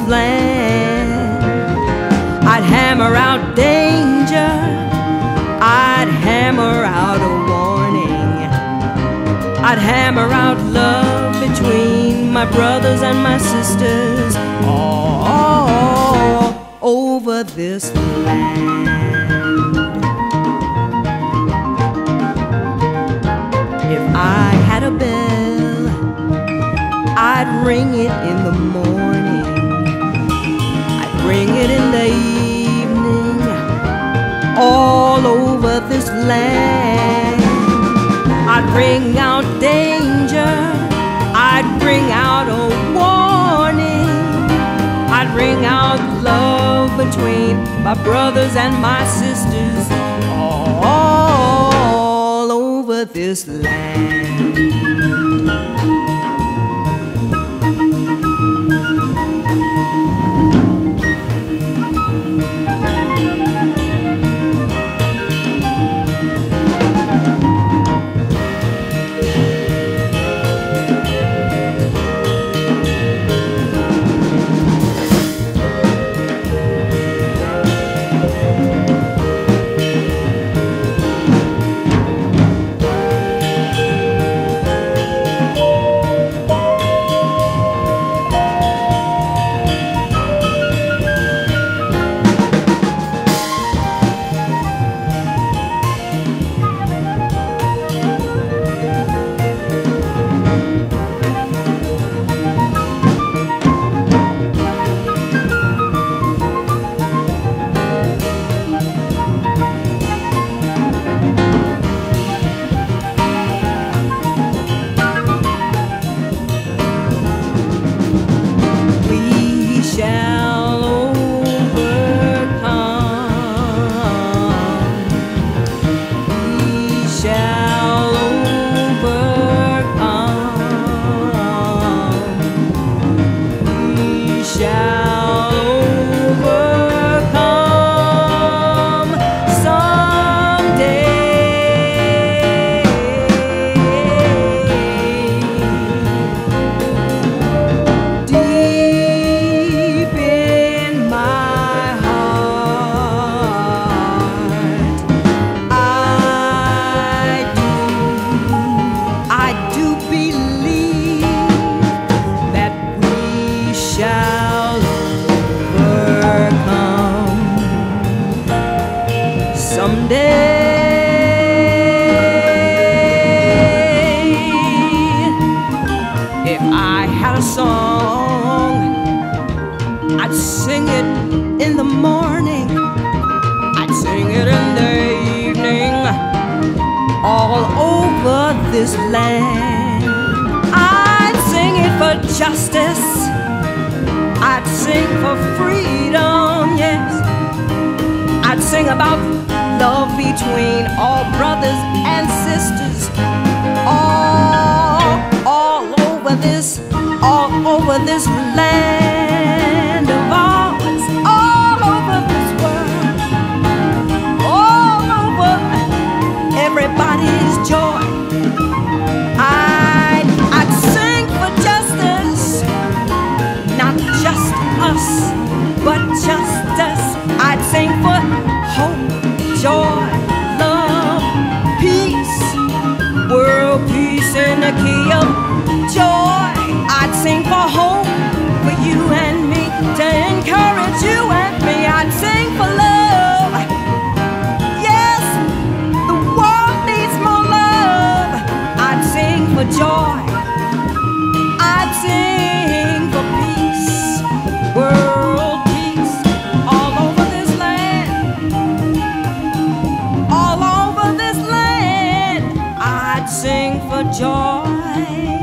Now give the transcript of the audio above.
land. I'd hammer out danger, I'd hammer out a warning, I'd hammer out love between my brothers and my sisters all over this land. If I had a bell, I'd ring it in the morning, I'd ring it in the evening, all over this land. I'd ring out danger, I'd ring out a warning, I'd ring out love between my brothers and my sisters all over this land. This land. I'd sing it for justice, I'd sing for freedom, yes. I'd sing about love between all brothers and sisters, all, all over this, all over this land of ours, all over this world, all over everybody's joy. sing for joy.